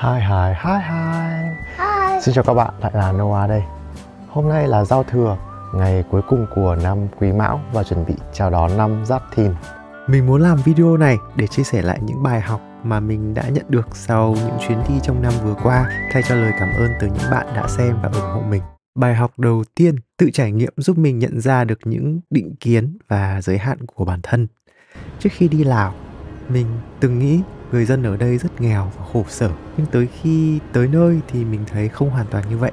Hi hi hi hi Hi. Xin chào các bạn, lại là Noah đây Hôm nay là giao thừa, ngày cuối cùng của năm Quý Mão và chuẩn bị chào đón năm Giáp Thìn Mình muốn làm video này để chia sẻ lại những bài học mà mình đã nhận được sau những chuyến đi trong năm vừa qua thay cho lời cảm ơn từ những bạn đã xem và ủng hộ mình. Bài học đầu tiên, tự trải nghiệm giúp mình nhận ra được những định kiến và giới hạn của bản thân. Trước khi đi Lào, mình từng nghĩ người dân ở đây rất nghèo và khổ sở, nhưng tới khi tới nơi thì mình thấy không hoàn toàn như vậy.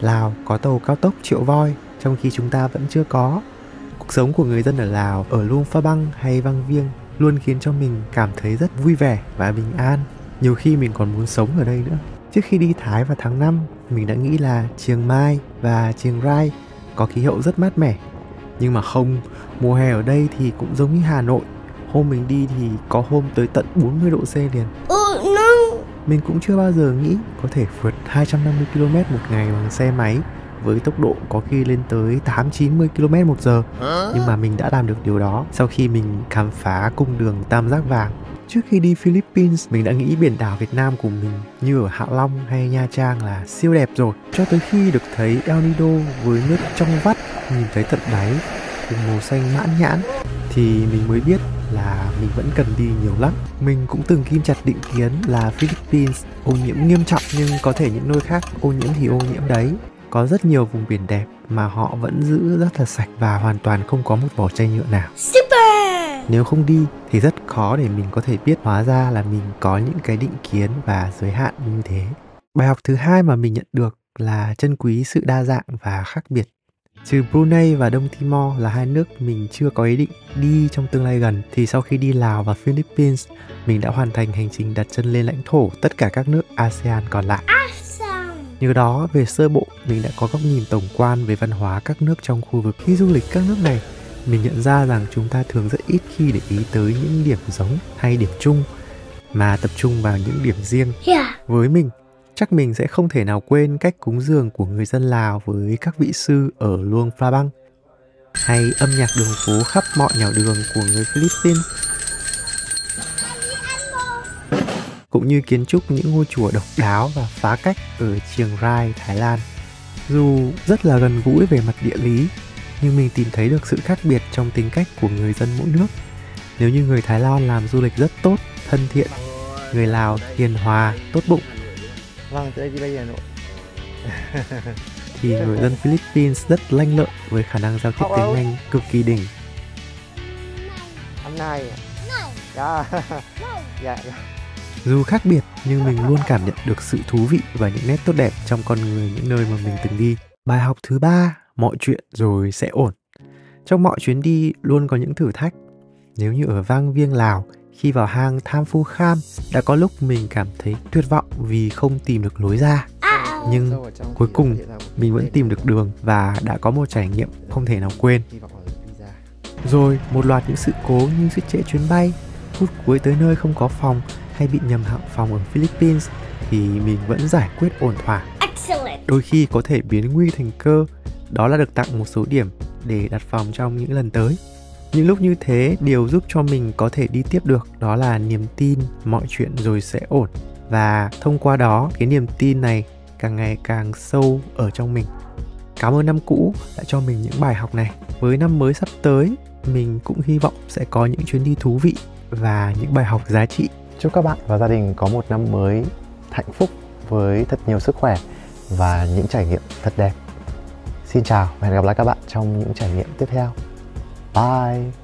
Lào có tàu cao tốc triệu voi, trong khi chúng ta vẫn chưa có. Cuộc sống của người dân ở Lào, ở Luông Pha Băng hay Vang viêng luôn khiến cho mình cảm thấy rất vui vẻ và bình an. Nhiều khi mình còn muốn sống ở đây nữa. Trước khi đi Thái vào tháng 5, mình đã nghĩ là Chiang Mai và Chiang Rai có khí hậu rất mát mẻ. Nhưng mà không, mùa hè ở đây thì cũng giống như Hà Nội. Hôm mình đi thì có hôm tới tận 40 độ C liền. Oh no. Mình cũng chưa bao giờ nghĩ có thể vượt 250 km một ngày bằng xe máy với tốc độ có khi lên tới 8-90 km một giờ. Nhưng mà mình đã làm được điều đó sau khi mình khám phá cung đường Tam Giác Vàng. Trước khi đi Philippines, mình đã nghĩ biển đảo Việt Nam của mình như ở Hạ Long hay Nha Trang là siêu đẹp rồi. Cho tới khi được thấy El Nido với nước trong vắt, nhìn thấy tận đáy, cùng màu xanh mãn nhãn, thì mình mới biết là mình vẫn cần đi nhiều lắm. Mình cũng từng kim chặt định kiến là Philippines ô nhiễm nghiêm trọng nhưng có thể những nơi khác ô nhiễm thì ô nhiễm đấy. Có rất nhiều vùng biển đẹp mà họ vẫn giữ rất là sạch và hoàn toàn không có một vỏ chai nhựa nào. Super. Nếu không đi thì rất khó để mình có thể biết hóa ra là mình có những cái định kiến và giới hạn như thế. Bài học thứ hai mà mình nhận được là trân quý sự đa dạng và khác biệt. Trừ Brunei và Đông Timor là hai nước mình chưa có ý định đi trong tương lai gần thì sau khi đi Lào và Philippines, mình đã hoàn thành hành trình đặt chân lên lãnh thổ tất cả các nước ASEAN còn lại. Nhờ đó, về sơ bộ, mình đã có góc nhìn tổng quan về văn hóa các nước trong khu vực. Khi du lịch các nước này, mình nhận ra rằng chúng ta thường rất ít khi để ý tới những điểm giống hay điểm chung mà tập trung vào những điểm riêng. Yeah. Với mình, chắc mình sẽ không thể nào quên cách cúng dường của người dân Lào với các vị sư ở Luang Prabang hay âm nhạc đường phố khắp mọi nẻo đường của người Philippines cũng như kiến trúc những ngôi chùa độc đáo và phá cách ở Chiang Rai, Thái Lan. Dù rất là gần gũi về mặt địa lý, nhưng mình tìm thấy được sự khác biệt trong tính cách của người dân mỗi nước. Nếu như người Thái Lan làm du lịch rất tốt, thân thiện, người Lào hiền hòa, tốt bụng, Vâng, tới đây đi bây giờ nội thì người dân Philippines rất lanh lợi với khả năng giao tiếp tiếng Anh cực kỳ đỉnh. Hôm nay Dạ Dạ Dù khác biệt nhưng mình luôn cảm nhận được sự thú vị và những nét tốt đẹp trong con người những nơi mà mình từng đi. Bài học thứ ba, mọi chuyện rồi sẽ ổn. Trong mọi chuyến đi luôn có những thử thách. Nếu như ở Vang Vieng Lào, khi vào hang Tham Phu Kham, đã có lúc mình cảm thấy tuyệt vọng vì không tìm được lối ra. Nhưng cuối cùng mình vẫn tìm được đường và đã có một trải nghiệm không thể nào quên. Rồi một loạt những sự cố như suýt trễ chuyến bay, phút cuối tới nơi không có phòng hay bị nhầm hạng phòng ở Philippines thì mình vẫn giải quyết ổn thỏa. Đôi khi có thể biến nguy thành cơ, đó là được tặng một số điểm để đặt phòng trong những lần tới. Những lúc như thế, điều giúp cho mình có thể đi tiếp được đó là niềm tin mọi chuyện rồi sẽ ổn. Và thông qua đó, cái niềm tin này càng ngày càng sâu ở trong mình. Cảm ơn năm cũ đã cho mình những bài học này. Với năm mới sắp tới, mình cũng hy vọng sẽ có những chuyến đi thú vị và những bài học giá trị. Chúc các bạn và gia đình có một năm mới hạnh phúc với thật nhiều sức khỏe và những trải nghiệm thật đẹp. Xin chào và hẹn gặp lại các bạn trong những trải nghiệm tiếp theo. Bye!